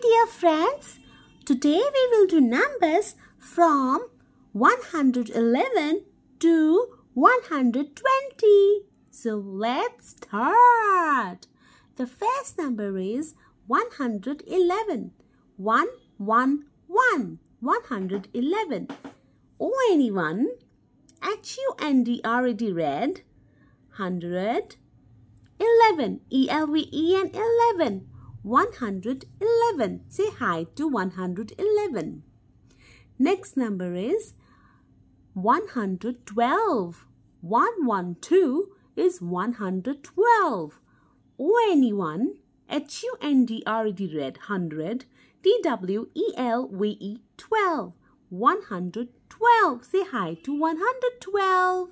dear friends. Today we will do numbers from 111 to 120. So let's start. The first number is 111. 1, 1, 1. 111. Oh, anyone? Already read. 100. 11. E-L-V-E-N 11. 111. Say hi to 111. Next number is 112. 112 is 112. Oh, anyone? H-U-N-D already read 100. T-W-E-L-V-E 12. 112. Say hi to 112.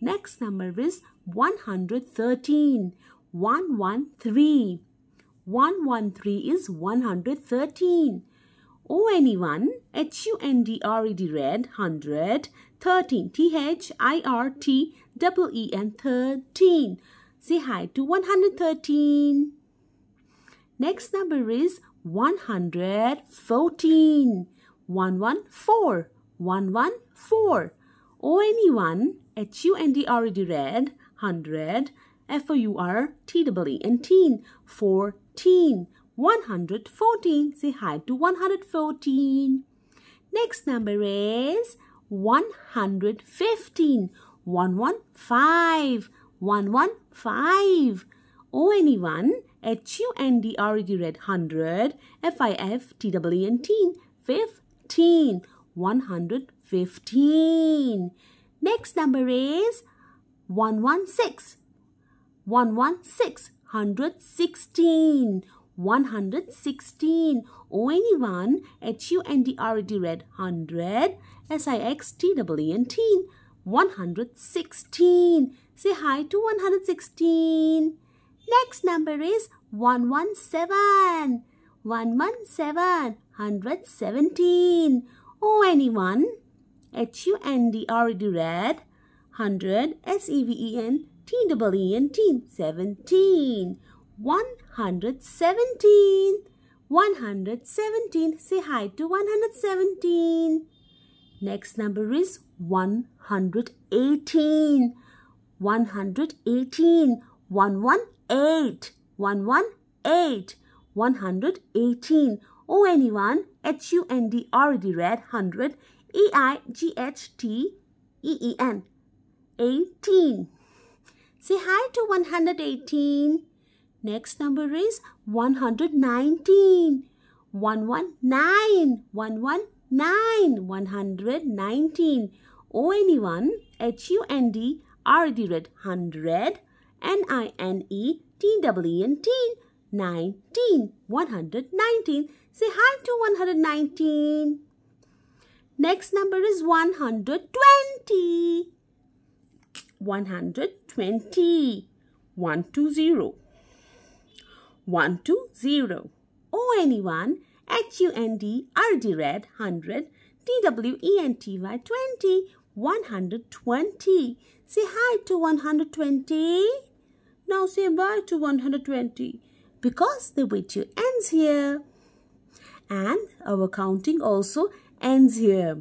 Next number is 113. 113. 113 is 113. Oh, anyone? H-U-N-D already read 100. 13. T-H-I-R-T-E-E-N 13. Say hi to 113. Next number is 114. 114. 114. Oh, anyone? H-U-N-D already read 100. F-O-U-R-T-E-E-N teen. 14. 114. Say hi to 114. Next number is 115. 115. 115. Oh, anyone? H-U-N-D already read 100. F-I-F-T-E-E-N teen. 15. 115. Next number is 116. 116. 116. 116. Oh, anyone? H-U-N-D already read 100. S-I-X-T-E-E-N-T. 116. Say hi to 116. Next number is 117. 117. 117. Oh, anyone? H-U-N-D already read 100. S-E-V-E-N. T-E-E-N-T. 17. 117. 117. Say hi to 117. Next number is 118. 118. 118. 118. 118. Oh, anyone? H-U-N-D already read 100. E-I-G-H-T-E-E-N. 18. Say hi to 118. Next number is 119. 119. 119. 119. Oh, anyone? H-U-N-D already read 100. N-I-N-E T-W-E-N-T. 19. 119. Say hi to 119. Next number is 120. 120. 120. 120. Oh, anyone? H-U-N-D, already read 100. T-W-E-N-T-Y 20. 120. Say hi to 120. Now say bye to 120 because the video ends here. And our counting also ends here.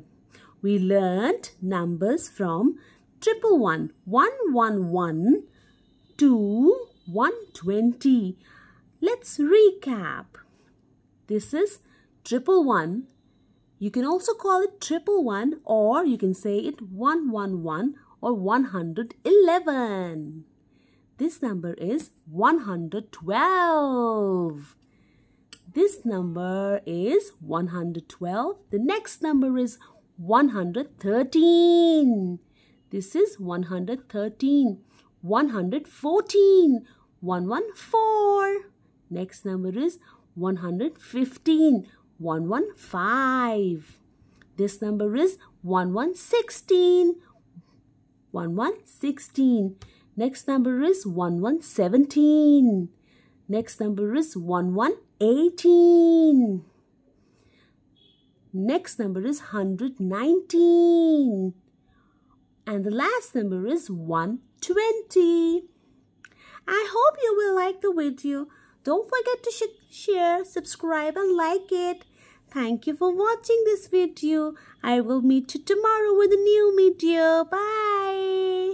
We learned numbers from triple one, one one one to 120. Let's recap. This is triple one. You can also call it triple one or you can say it 111 or 111. This number is 112. This number is 112. The next number is 113. This is 113. 114. 114. Next number is 115. 115. This number is 1116. 1116. Next number is 1117. Next number is 1118. Next number is 119. And the last number is 120. I hope you will like the video. Don't forget to sh share, subscribe and like it. Thank you for watching this video. I will meet you tomorrow with a new video. Bye.